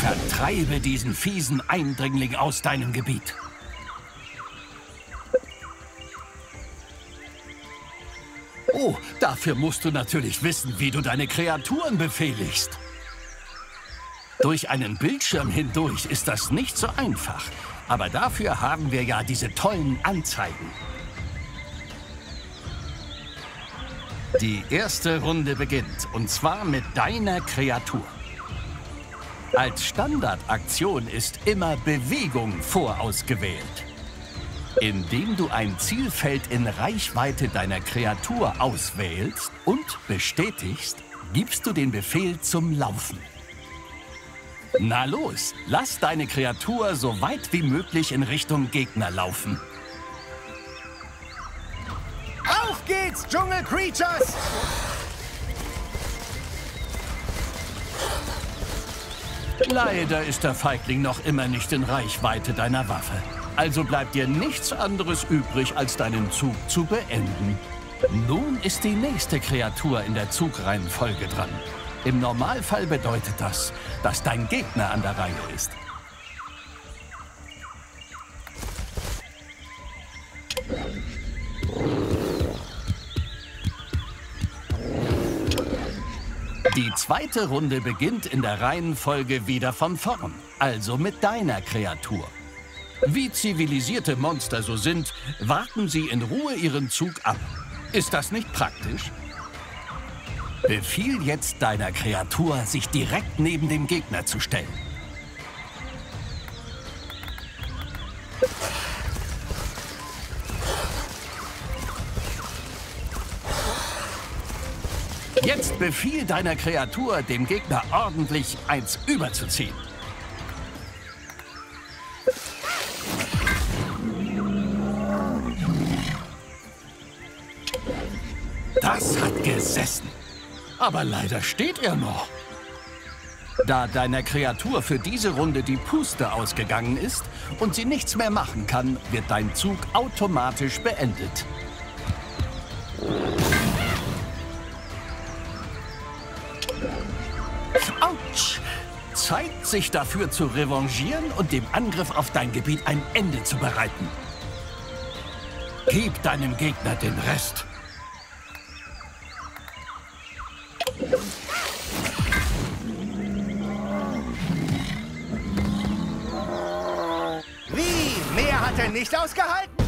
Vertreibe diesen fiesen Eindringling aus deinem Gebiet. Oh, dafür musst du natürlich wissen, wie du deine Kreaturen befehligst. Durch einen Bildschirm hindurch ist das nicht so einfach. Aber dafür haben wir ja diese tollen Anzeigen. Die erste Runde beginnt, und zwar mit deiner Kreatur. Als Standardaktion ist immer Bewegung vorausgewählt. Indem du ein Zielfeld in Reichweite deiner Kreatur auswählst und bestätigst, gibst du den Befehl zum Laufen. Na los, lass deine Kreatur so weit wie möglich in Richtung Gegner laufen. Auf geht's, Dschungel Creatures! Leider ist der Feigling noch immer nicht in Reichweite deiner Waffe. Also bleibt dir nichts anderes übrig, als deinen Zug zu beenden. Nun ist die nächste Kreatur in der Zugreihenfolge dran. Im Normalfall bedeutet das, dass dein Gegner an der Reihe ist. Die zweite Runde beginnt in der Reihenfolge wieder von vorn, also mit deiner Kreatur. Wie zivilisierte Monster so sind, warten sie in Ruhe ihren Zug ab. Ist das nicht praktisch? Befiehl jetzt deiner Kreatur, sich direkt neben dem Gegner zu stellen. Jetzt befiehl deiner Kreatur, dem Gegner ordentlich eins überzuziehen. Das hat gesessen. Aber leider steht er noch. Da deiner Kreatur für diese Runde die Puste ausgegangen ist und sie nichts mehr machen kann, wird dein Zug automatisch beendet. Autsch! Zeit, sich dafür zu revanchieren und dem Angriff auf dein Gebiet ein Ende zu bereiten. Gib deinem Gegner den Rest. Wie? Mehr hat er nicht ausgehalten?